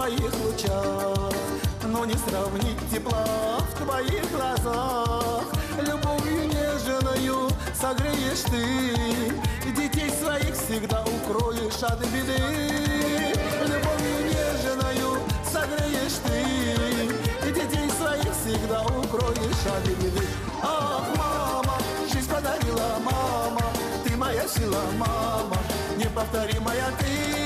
твоих лучах Но не сравнить тепла в твоих глазах. Любовью нежною согреешь ты Детей своих всегда укроешь от беды. Любовью нежною согреешь ты Детей своих всегда укроешь от беды. Ах, мама, жизнь подарила мама Ты моя сила, мама, неповторимая ты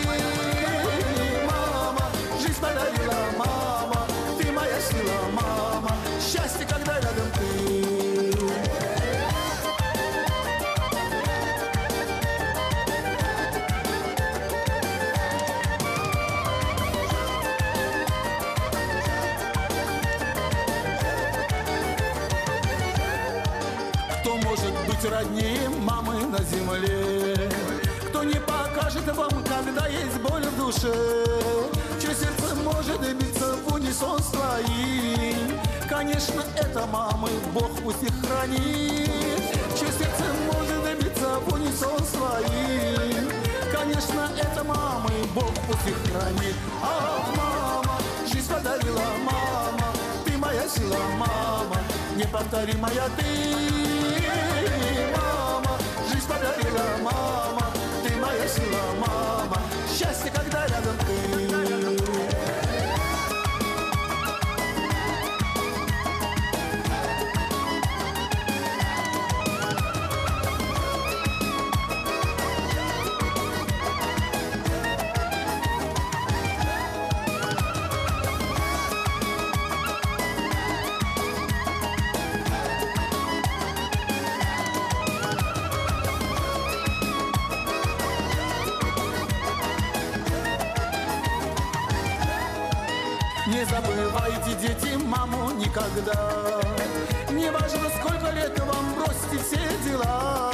Кто может быть роднее мамы на земле? Кто не покажет вам, когда есть боль в душе? Чье сердце может биться в унисон с твоим? Конечно, это мамы, Бог пусть их хранит. Чье сердце может биться в унисон с твоим? Конечно, это мамы, Бог пусть их хранит. Ах, мама, жизнь подарила мама, ты моя сила, мама, неповторимая ты, Не забывайте, дети, маму никогда. Не важно, сколько лет вам бросите все дела.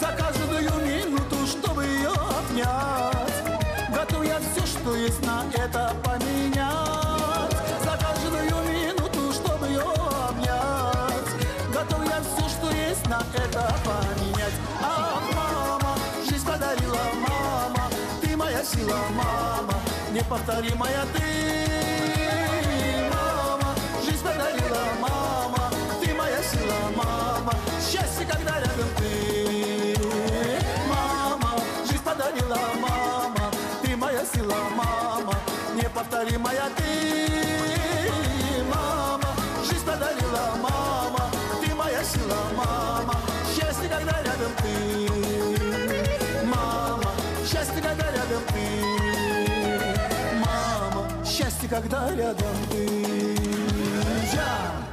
За каждую минуту, чтобы ее обнять. Готов я все, что есть на это поменять. За каждую минуту, чтобы ее обнять. Готов я все, что есть на это поменять. Ах, мама, жизнь подарила мама. Ты моя сила, мама, неповторимая ты когда рядом ты Мама, жизнь подарила мама Ты моя сила, мама Неповторимая ты Мама, жизнь подарила мама Ты моя сила, мама Счастье, когда рядом ты Мама, счастье, когда рядом ты Мама, счастье, когда рядом ты. Ja.